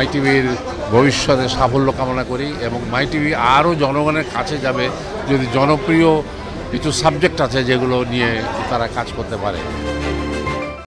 মাই টিভির ভবিষ্যতে সাফল্য কামনা করি এবং মাই টিভি আরও জনগণের কাছে যাবে যদি জনপ্রিয় কিছু সাবজেক্ট আছে যেগুলো নিয়ে তারা কাজ করতে পারে।